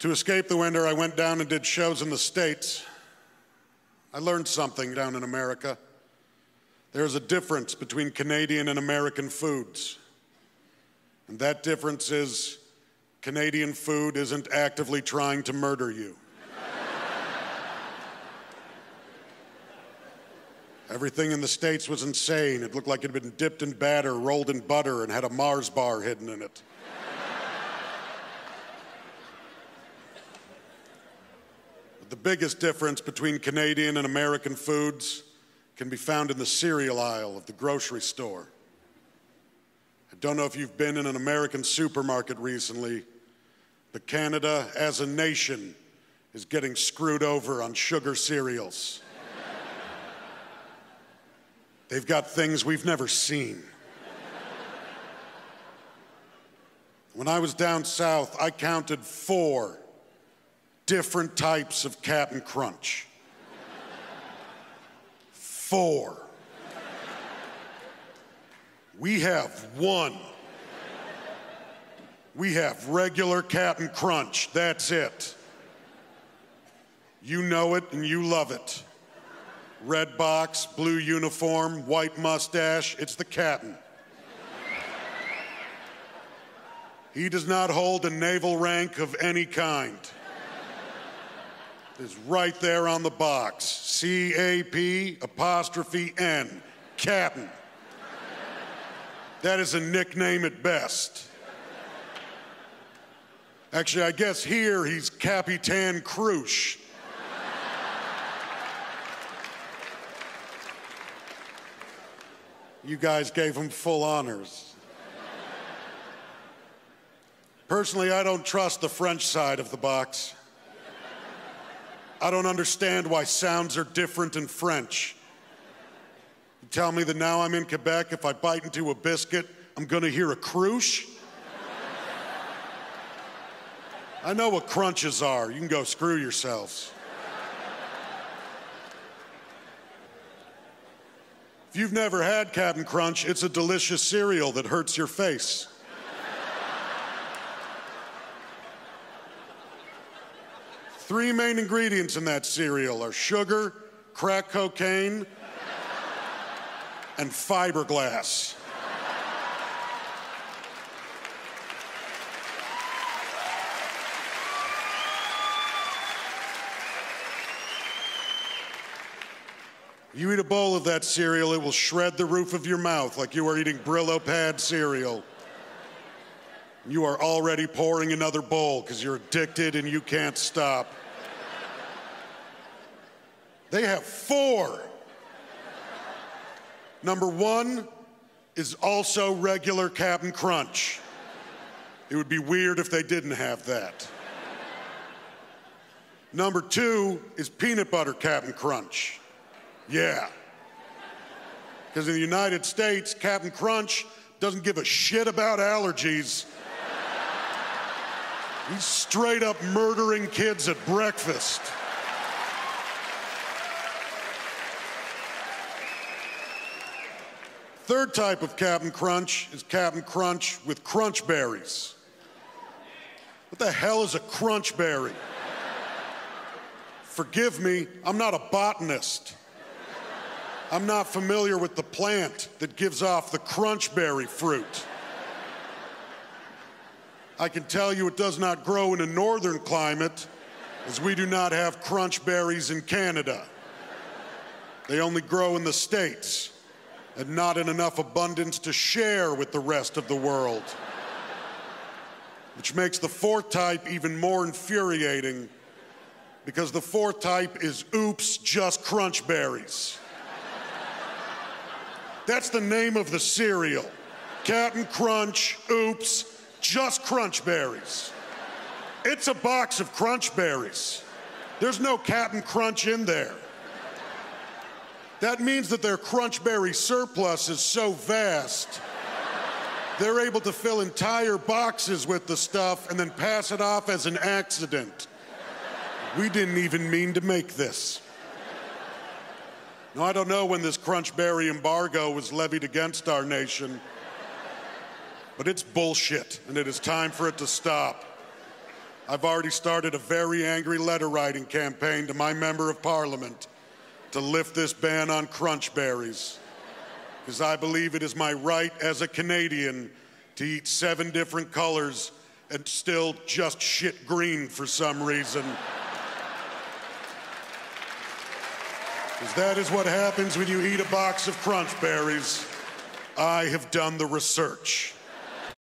To escape the winter, I went down and did shows in the States. I learned something down in America. There's a difference between Canadian and American foods. And that difference is Canadian food isn't actively trying to murder you. Everything in the States was insane. It looked like it had been dipped in batter, rolled in butter, and had a Mars bar hidden in it. The biggest difference between Canadian and American foods can be found in the cereal aisle of the grocery store. I don't know if you've been in an American supermarket recently, but Canada as a nation is getting screwed over on sugar cereals. They've got things we've never seen. When I was down south, I counted four different types of Cap'n Crunch. Four. We have one. We have regular Cap'n Crunch. That's it. You know it and you love it. Red box, blue uniform, white mustache. It's the Cap'n. He does not hold a naval rank of any kind is right there on the box. C A P apostrophe N. Captain. That is a nickname at best. Actually, I guess here he's Capitan Crush. You guys gave him full honors. Personally, I don't trust the French side of the box. I don't understand why sounds are different in French. You tell me that now I'm in Quebec, if I bite into a biscuit, I'm gonna hear a cruche? I know what crunches are. You can go screw yourselves. If you've never had Cap'n Crunch, it's a delicious cereal that hurts your face. Three main ingredients in that cereal are sugar, crack cocaine, and fiberglass. You eat a bowl of that cereal, it will shred the roof of your mouth like you are eating Brillo pad cereal. You are already pouring another bowl because you're addicted and you can't stop. They have four. Number one is also regular Cap'n Crunch. It would be weird if they didn't have that. Number two is peanut butter Cap'n Crunch. Yeah. Because in the United States, Cap'n Crunch doesn't give a shit about allergies. He's straight up murdering kids at breakfast. Third type of Cap'n Crunch is Cap'n Crunch with crunch berries. What the hell is a crunch berry? Forgive me, I'm not a botanist. I'm not familiar with the plant that gives off the crunchberry fruit. I can tell you it does not grow in a northern climate, as we do not have crunch berries in Canada. They only grow in the States and not in enough abundance to share with the rest of the world. Which makes the fourth type even more infuriating because the fourth type is oops, just crunch berries. That's the name of the cereal. Cap'n Crunch, oops, just crunch berries. It's a box of crunch berries. There's no Cap'n Crunch in there. That means that their crunchberry surplus is so vast, they're able to fill entire boxes with the stuff and then pass it off as an accident. We didn't even mean to make this. Now, I don't know when this crunchberry embargo was levied against our nation, but it's bullshit, and it is time for it to stop. I've already started a very angry letter writing campaign to my member of parliament to lift this ban on crunch berries. Because I believe it is my right as a Canadian to eat seven different colors and still just shit green for some reason. Because that is what happens when you eat a box of crunch berries. I have done the research.